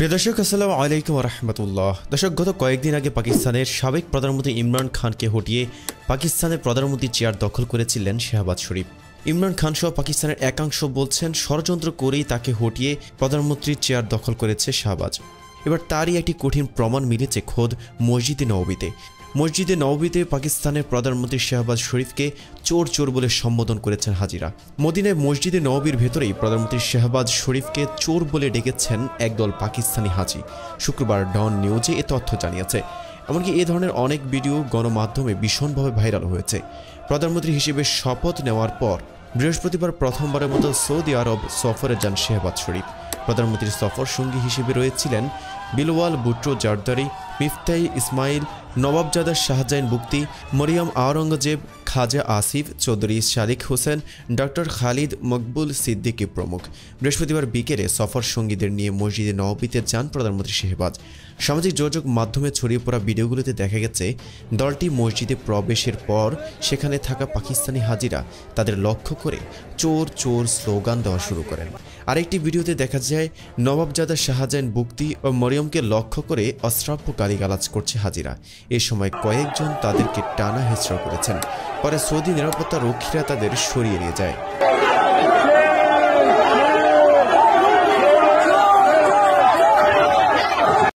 প্রিয় দর্শক, আসসালামু আলাইকুম রহমতুল্লাহ দর্শক, গত কয়েকদিন আগে পাকিস্তানের সাবেক প্রধানমন্ত্রী ইমরান খানকে হটিয়ে পাকিস্তানের প্রধানমন্ত্রী চেয়ার দখল করেছিলেন শাহবাজ শরীফ। ইমরান খান সহ পাকিস্তানের একাংশ বলছেন, ষড়যন্ত্র করেই তাকে হটিয়ে প্রধানমন্ত্রীর চেয়ার দখল করেছে শাহবাজ। এবার তারই একটি কঠিন প্রমাণ মিলেছে খোদ মসজিদে নবীতে মসজিদে নবীতে পাকিস্তানের প্রধানমন্ত্রী শাহবাজ শরীফকে চোর চোর বলে সম্বোধন করেছেন হাজিরা। মদিনায় মসজিদে নবীর ভেতরেই প্রধানমন্ত্রী শাহবাজ শরীফকে চোর বলে ডেকেছেন একদল পাকিস্তানি হাজি। শুক্রবার ডন নিউজে এ তথ্য জানিয়েছে। এমনকি এ ধরনের অনেক ভিডিও গণমাধ্যমে ভীষণভাবে ভাইরাল হয়েছে। প্রধানমন্ত্রী হিসেবে শপথ নেওয়ার পর বৃহস্পতিবার প্রথমবারের মতো সৌদি আরব সফরে যান শেহবাজ শরীফ। প্রধানমন্ত্রীর সফর সঙ্গী হিসেবে রয়েছিলেন বিলওয়াল বুট্রো জারদারি, মিফতাই ইসমাইল নবাবজাদা শাহজাইন বুক্তি মরিয়ম আওরঙ্গজেব, খাজা আসিফ চৌধুরী শারিক হোসেন, ডক্টর খালিদ মকবুল সিদ্দিকী প্রমুখ। বৃহস্পতিবার বিকেলে সফর সঙ্গীদের নিয়ে মসজিদে নববীতে যান প্রধানমন্ত্রী শেহবাজ। সামাজিক যোগাযোগ মাধ্যমে ছড়িয়ে পড়া ভিডিওগুলোতে দেখা গেছে, দলটি মসজিদে প্রবেশের পর সেখানে থাকা পাকিস্তানি হাজিরা তাদের লক্ষ্য করে চোর চোর স্লোগান দেওয়া শুরু করেন। আরেকটি ভিডিওতে দেখা যায়, নবাবজাদা শাহজাহান বুক্তি ও মরিয়মকে লক্ষ্য করে অশ্রাব্য গালিগালাজ করছে হাজিরা। এ সময় কয়েকজন তাদেরকে টানা হেঁচড়া করেছেন। পরে সৌদি নিরাপত্তা রক্ষীরা তাদের সরিয়ে নিয়ে যায়।